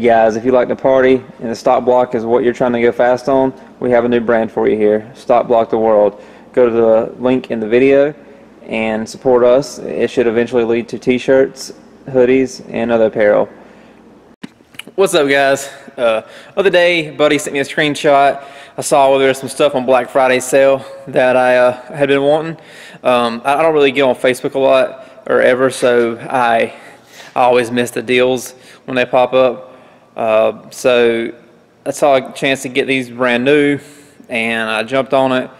Guys, if you like to party and the stock block is what you're trying to go fast on, we have a new brand for you here, Stock Block the World. Go to the link in the video and support us. It should eventually lead to t-shirts, hoodies, and other apparel. What's up guys? Uh, other day, buddy sent me a screenshot. I saw there was some stuff on Black Friday sale that I uh, had been wanting. Um, I don't really get on Facebook a lot or ever, so I, I always miss the deals when they pop up. Uh, so I saw a chance to get these brand new and I jumped on it.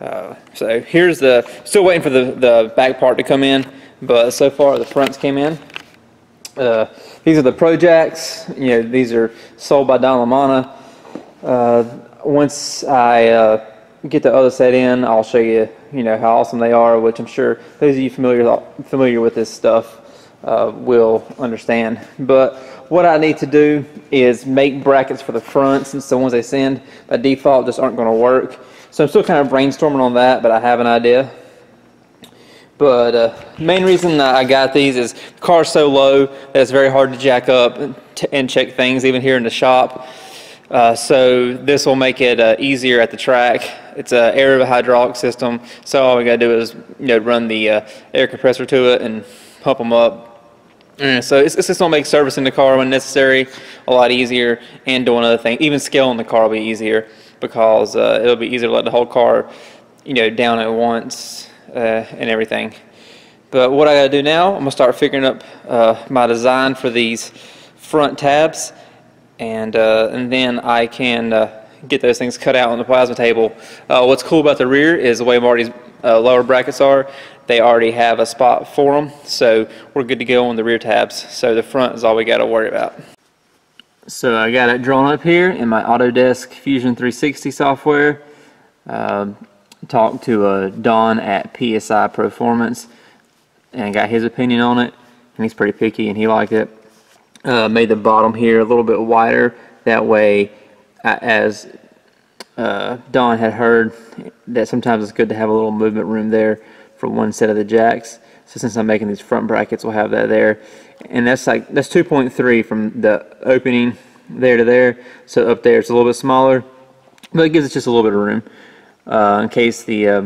Uh, so here's the, still waiting for the, the back part to come in, but so far the fronts came in. Uh, these are the Pro Jacks. You know, these are sold by Don LaManna. Uh, once I uh, get the other set in, I'll show you, you know, how awesome they are, which I'm sure those of you familiar familiar with this stuff will understand. But what I need to do is make brackets for the front since the ones they send by default just aren't going to work. So I'm still kind of brainstorming on that, but I have an idea. But uh, main reason I got these is the car's so low that it's very hard to jack up and check things even here in the shop. Uh, so this will make it uh, easier at the track. It's an air hydraulic system, so all we got to do is you know run the uh, air compressor to it and pump them up yeah, so it's, it's just gonna make servicing the car when necessary a lot easier and doing other things. Even scaling the car will be easier because uh, it'll be easier to let the whole car, you know, down at once uh, and everything. But what I gotta do now, I'm gonna start figuring up uh, my design for these front tabs, and uh, and then I can uh, get those things cut out on the plasma table. Uh, what's cool about the rear is the way Marty's lower brackets are they already have a spot for them. So we're good to go on the rear tabs. So the front is all we got to worry about. So I got it drawn up here in my Autodesk Fusion 360 software. Uh, talked to uh, Don at PSI Performance and got his opinion on it. And he's pretty picky and he liked it. Uh, made the bottom here a little bit wider. That way, as uh, Don had heard, that sometimes it's good to have a little movement room there for one set of the jacks. So since I'm making these front brackets, we'll have that there. And that's like, that's 2.3 from the opening there to there. So up there it's a little bit smaller, but it gives us just a little bit of room uh, in case the uh,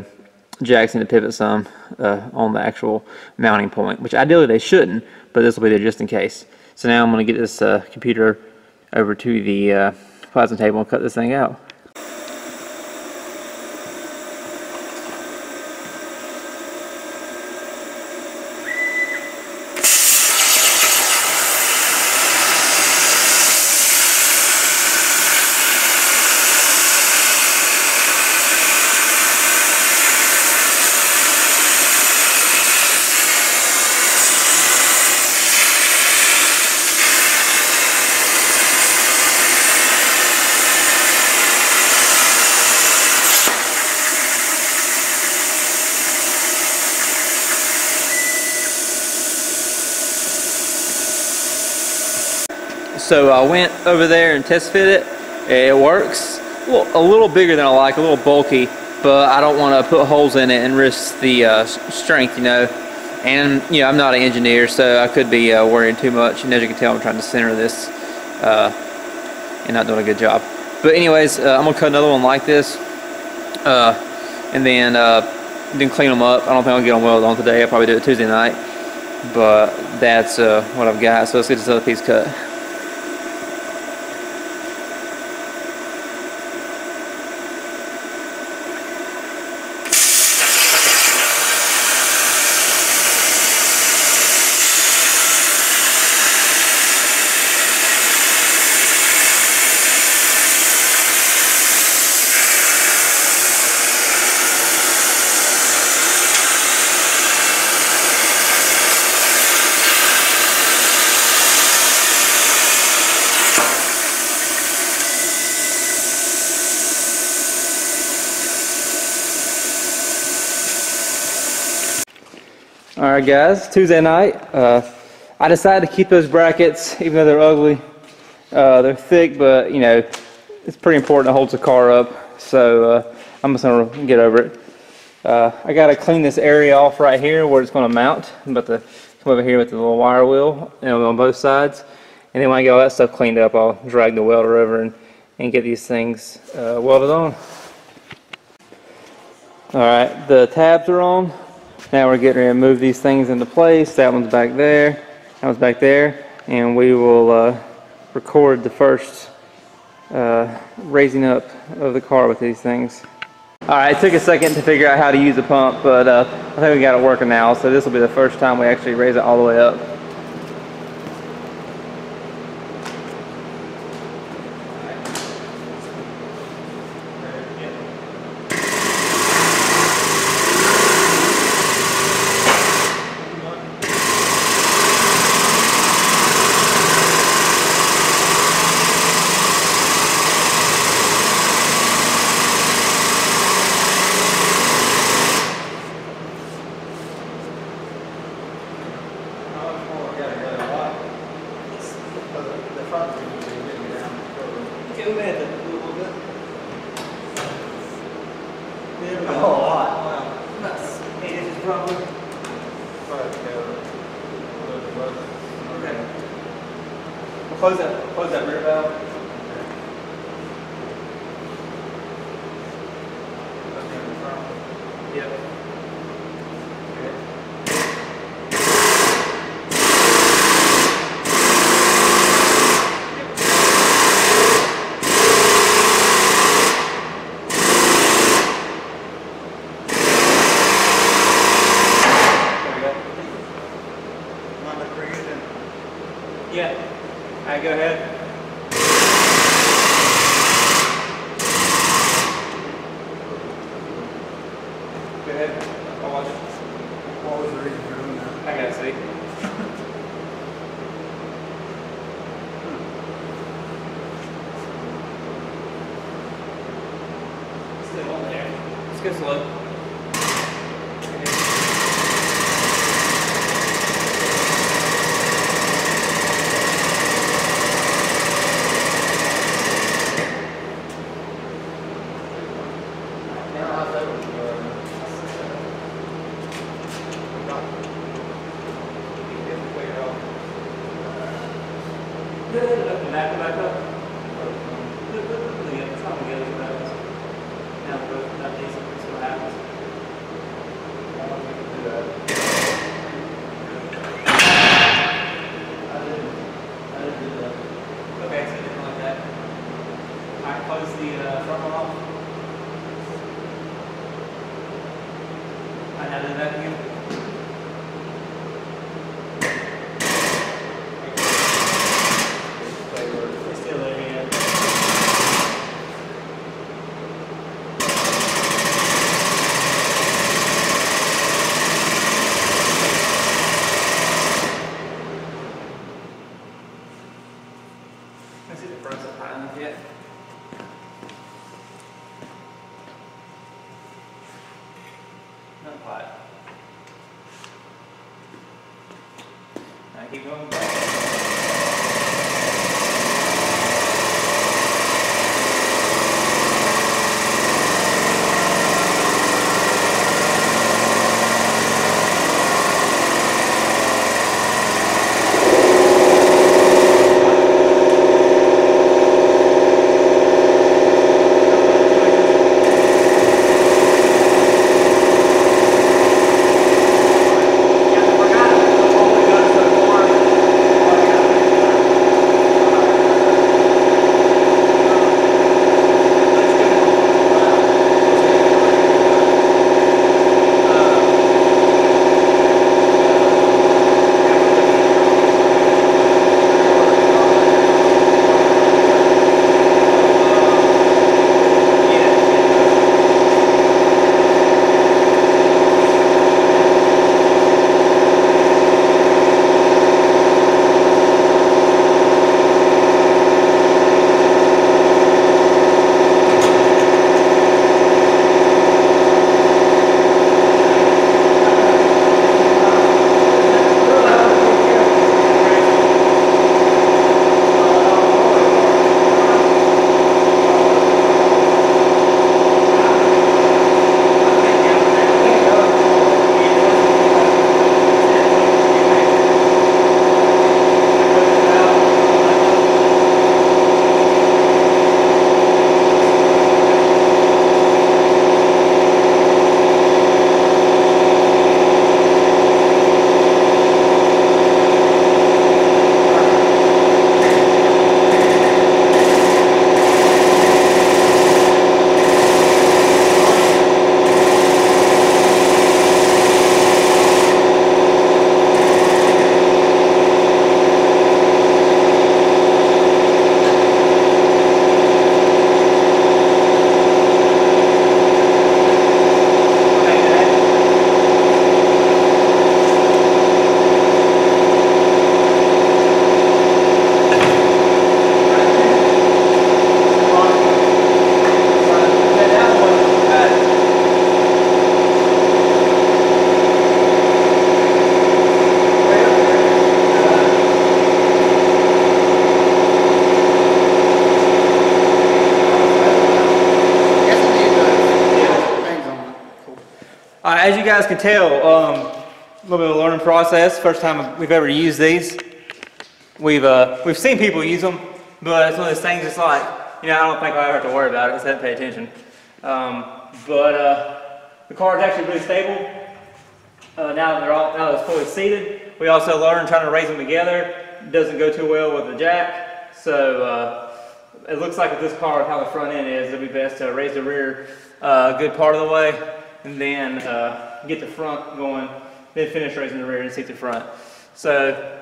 jacks need to pivot some uh, on the actual mounting point, which ideally they shouldn't, but this will be there just in case. So now I'm going to get this uh, computer over to the uh, plasma table and cut this thing out. So I went over there and test fit it. It works. A little, a little bigger than I like, a little bulky, but I don't want to put holes in it and risk the uh, strength, you know. And, you know, I'm not an engineer, so I could be uh, worrying too much. And as you can tell, I'm trying to center this uh, and not doing a good job. But anyways, uh, I'm going to cut another one like this. Uh, and then, uh, then clean them up. I don't think I'll get them welded on today. I'll probably do it Tuesday night. But that's what I've got. So let's get this other piece cut. All right, guys, Tuesday night. Uh, I decided to keep those brackets, even though they're ugly. Uh, they're thick, but you know, it's pretty important to hold the car up. So uh, I'm just gonna get over it. Uh, I gotta clean this area off right here where it's gonna mount. I'm about to come over here with the little wire wheel know, on both sides. And then when I get all that stuff cleaned up, I'll drag the welder over and, and get these things uh, welded on. Alright, the tabs are on. Now we're getting ready to move these things into place. That one's back there. That one's back there. And we will uh, record the first uh, raising up of the car with these things. Alright, it took a second to figure out how to use the pump, but uh, I think we got it working now. So this will be the first time we actually raise it all the way up. Close that, close that rear valve. Yep. There we go. Yeah. All right, go ahead. Go ahead. I'll watch it. I gotta see. Still on there. Let's go as you guys can tell, um, a little bit of a learning process. First time we've ever used these. We've uh, we've seen people use them, but it's one of those things. It's like you know I don't think I ever have to worry about it. I just have to pay attention. Um, but uh, the car is actually really stable. Uh, now that they're all now that it's fully seated, we also learned trying to raise them together. Doesn't go too well with the jack, so uh, it looks like with this car, how the front end is, it'll be best to raise the rear uh, a good part of the way, and then uh, get the front going, then finish raising the rear and seat the front. So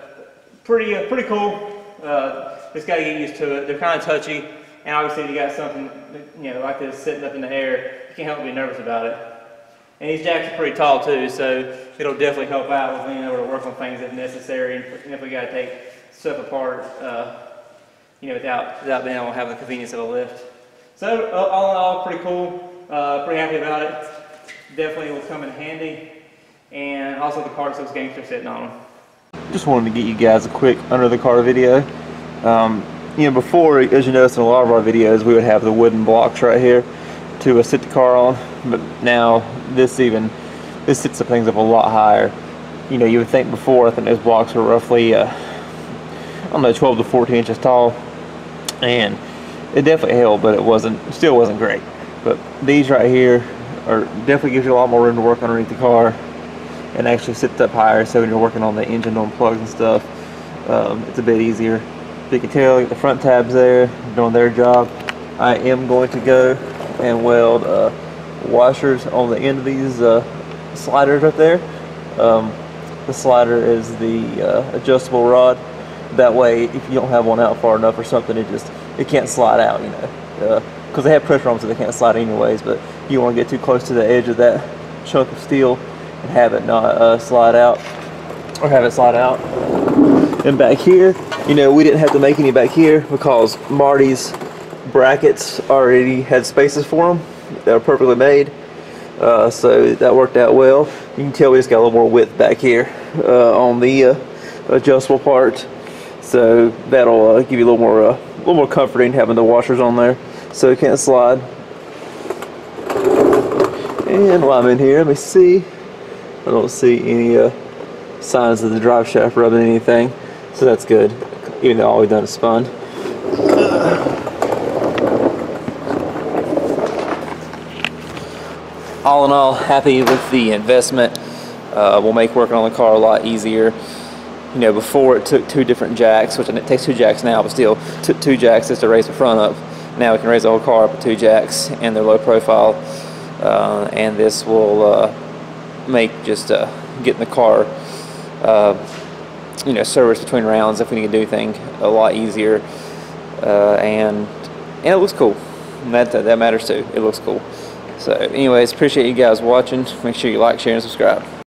pretty uh, pretty cool. Uh, just got to get used to it. They're kind of touchy, and obviously if you got something you know like this sitting up in the air, you can't help but be nervous about it. And these jacks are pretty tall too, so it'll definitely help out with being able to work on things if necessary, and if we got to take stuff apart, uh, you know, without without being able to have the convenience of a lift. So uh, all in all, pretty cool. Uh, pretty happy about it. Definitely will come in handy, and also the car looks gangster sitting on them. Just wanted to get you guys a quick under the car video. Um, you know, before, as you notice in a lot of our videos, we would have the wooden blocks right here to uh, sit the car on, but now this even, this sits the things up a lot higher. You know, you would think before, I think those blocks were roughly, uh, I don't know, 12 to 14 inches tall, and it definitely held, but it wasn't, still wasn't great. But these right here are definitely gives you a lot more room to work underneath the car and actually sits up higher so when you're working on the engine on plugs and stuff um, it's a bit easier. you can tell the front tabs there doing their job. I am going to go and weld uh, washers on the end of these uh, sliders right there. Um, the slider is the uh, adjustable rod. That way, if you don't have one out far enough or something, it just it can't slide out, you know. Uh, because they have pressure on so they can't slide anyways but you want to get too close to the edge of that chunk of steel and have it not uh, slide out or have it slide out. And back here you know we didn't have to make any back here because Marty's brackets already had spaces for them that were perfectly made uh, so that worked out well. You can tell we just got a little more width back here uh, on the uh, adjustable part. So that'll uh, give you a little more uh, a little more comforting having the washers on there so it can't slide. And while I'm in here, let me see. I don't see any uh, signs of the drive shaft rubbing anything, so that's good, even though all we've done is spun. All in all, happy with the investment. Uh, will make working on the car a lot easier you know, before it took two different jacks, which it takes two jacks now, but still took two jacks just to raise the front up. Now we can raise the whole car up with two jacks and they're low profile. Uh, and this will uh, make just uh, getting the car, uh, you know, service between rounds if we need to do anything a lot easier. Uh, and, and it looks cool. And that, that matters too. It looks cool. So anyways, appreciate you guys watching. Make sure you like, share, and subscribe.